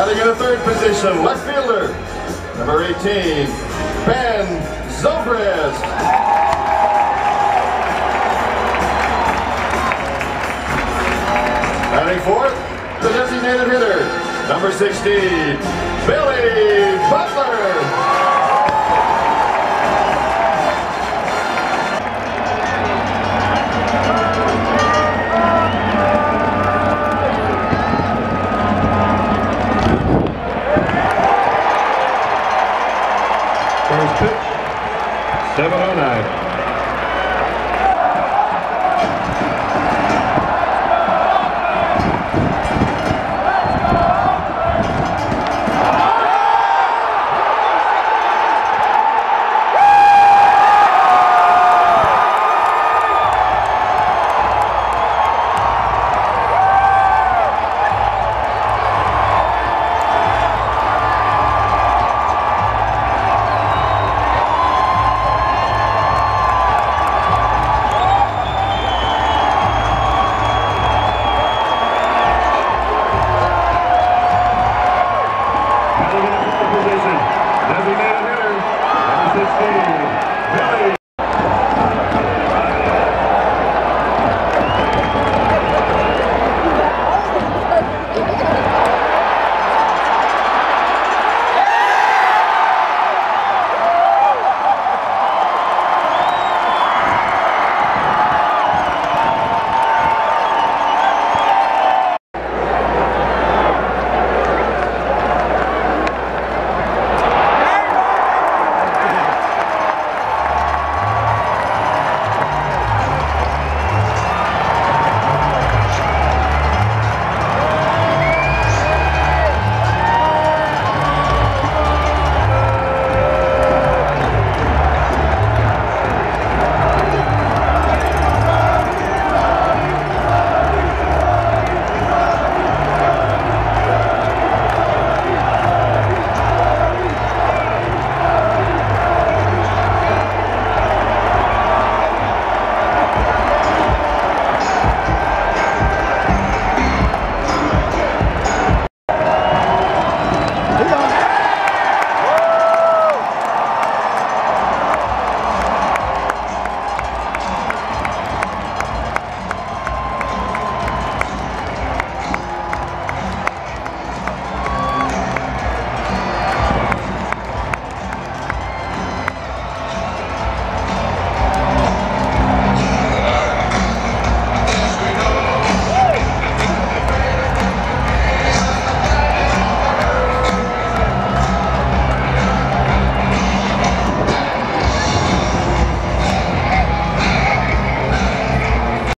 Batting in the third position, left fielder, number 18, Ben Zobrist. Batting fourth, the designated hitter, number 16, Billy 709. Position. Designated hitter, number 16, Billy.